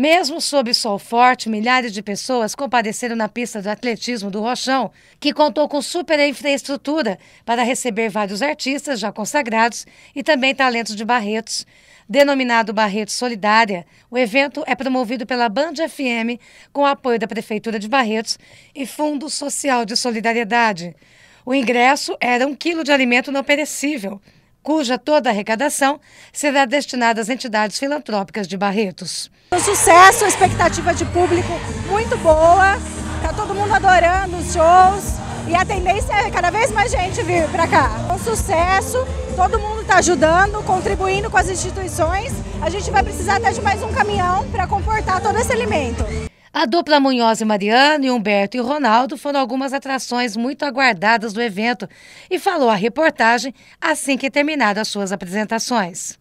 Mesmo sob sol forte, milhares de pessoas compareceram na pista de atletismo do Rochão, que contou com super infraestrutura para receber vários artistas já consagrados e também talentos de Barretos. Denominado Barretos Solidária, o evento é promovido pela Band FM com apoio da Prefeitura de Barretos e Fundo Social de Solidariedade. O ingresso era um quilo de alimento não perecível cuja toda a arrecadação será destinada às entidades filantrópicas de Barretos. Um sucesso, expectativa de público muito boa, tá todo mundo adorando os shows e a tendência é cada vez mais gente vir para cá. Um sucesso, todo mundo está ajudando, contribuindo com as instituições. A gente vai precisar até de mais um caminhão para comportar todo esse alimento. A dupla Munhoz e Mariano, e Humberto e Ronaldo foram algumas atrações muito aguardadas do evento e falou a reportagem assim que terminaram as suas apresentações.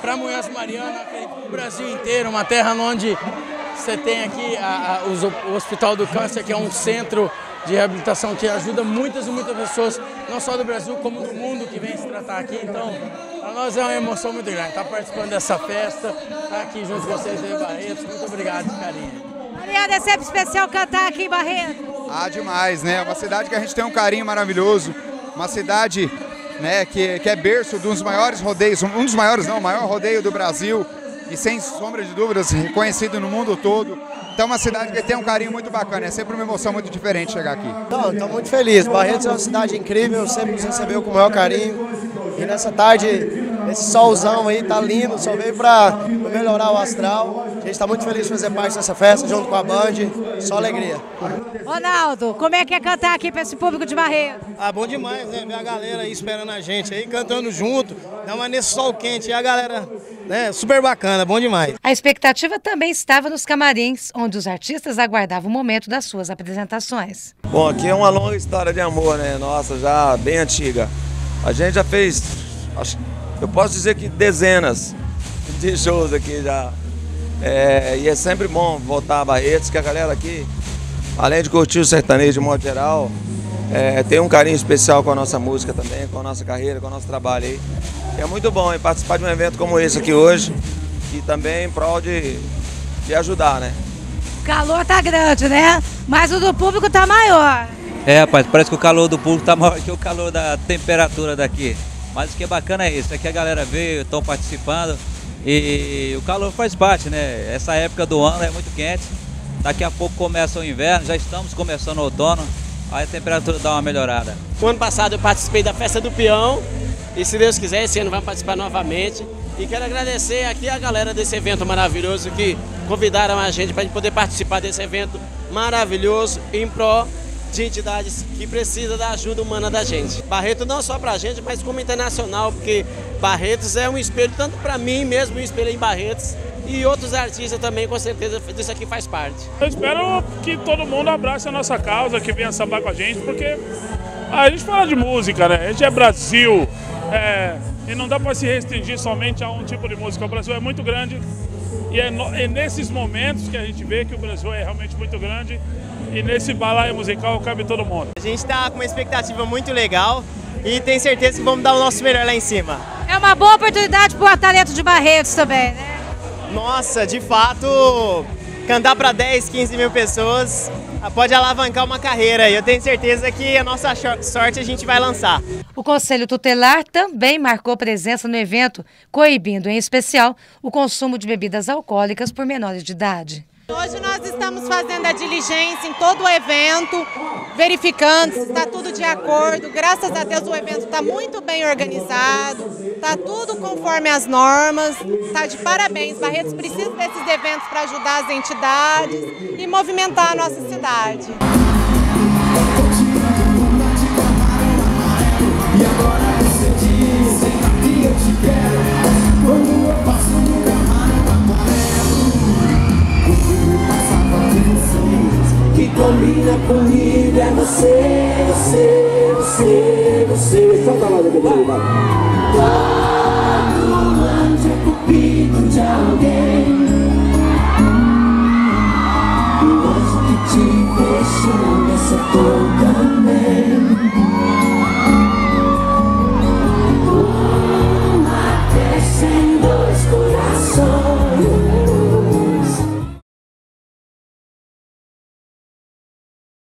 Para Munhoz e Mariano, o Brasil inteiro, uma terra onde você tem aqui a, a, o Hospital do Câncer, que é um centro de reabilitação que ajuda muitas e muitas pessoas, não só do Brasil, como do mundo que vem se tratar aqui. Então, para nós é uma emoção muito grande estar participando dessa festa, estar aqui junto com vocês aí, Barretos. Muito obrigado, carinho. Mariana, é sempre especial cantar aqui em Barretos. Ah, demais, né? Uma cidade que a gente tem um carinho maravilhoso, uma cidade né, que, que é berço de um dos maiores rodeios, um dos maiores não, o maior rodeio do Brasil e sem sombra de dúvidas reconhecido no mundo todo. Então é uma cidade que tem um carinho muito bacana, é sempre uma emoção muito diferente chegar aqui. Estou muito feliz, Barretos é uma cidade incrível, sempre nos recebeu com o maior carinho. E nessa tarde, esse solzão aí tá lindo, só veio para melhorar o astral. A gente está muito feliz de fazer parte dessa festa junto com a Band, só alegria. Ronaldo, como é que é cantar aqui para esse público de Barretos? Ah, bom demais, né? Ver a galera aí esperando a gente aí, cantando junto, não mas nesse sol quente, e a galera né? Super bacana, bom demais. A expectativa também estava nos camarins, onde os artistas aguardavam o momento das suas apresentações. Bom, aqui é uma longa história de amor, né? Nossa, já bem antiga. A gente já fez, acho, eu posso dizer que dezenas de shows aqui já. É, e é sempre bom voltar a Barretos, que a galera aqui, além de curtir o sertanejo de modo geral, é, tem um carinho especial com a nossa música também, com a nossa carreira, com o nosso trabalho aí. E é muito bom hein, participar de um evento como esse aqui hoje e também em prol de, de ajudar, né? O calor tá grande, né? Mas o do público tá maior. É, rapaz, parece que o calor do público tá maior que o calor da temperatura daqui. Mas o que é bacana é isso, é que a galera veio, estão participando e o calor faz parte, né? Essa época do ano é muito quente. Daqui a pouco começa o inverno, já estamos começando o outono aí a temperatura dá uma melhorada. O ano passado eu participei da festa do peão e se Deus quiser esse ano vamos participar novamente. E quero agradecer aqui a galera desse evento maravilhoso que convidaram a gente para poder participar desse evento maravilhoso em pró de entidades que precisam da ajuda humana da gente. Barreto não só para a gente, mas como internacional, porque Barretos é um espelho tanto para mim mesmo, um espelho em Barretos, e outros artistas também, com certeza, disso aqui faz parte. Eu espero que todo mundo abrace a nossa causa, que venha sambar com a gente, porque a gente fala de música, né? A gente é Brasil, é, e não dá para se restringir somente a um tipo de música. O Brasil é muito grande e é, no, é nesses momentos que a gente vê que o Brasil é realmente muito grande e nesse balaio musical cabe todo mundo. A gente está com uma expectativa muito legal e tem certeza que vamos dar o nosso melhor lá em cima. É uma boa oportunidade para o talento de Barretos também, né? Nossa, de fato, cantar para 10, 15 mil pessoas pode alavancar uma carreira e eu tenho certeza que a nossa sorte a gente vai lançar. O Conselho Tutelar também marcou presença no evento, coibindo em especial o consumo de bebidas alcoólicas por menores de idade. Hoje nós estamos fazendo a diligência em todo o evento, verificando se está tudo de acordo. Graças a Deus o evento está muito bem organizado, está tudo conforme as normas. Está de parabéns. Barretos precisa desses eventos para ajudar as entidades e movimentar a nossa cidade. Combina comigo é você, você, você, você. Solta lá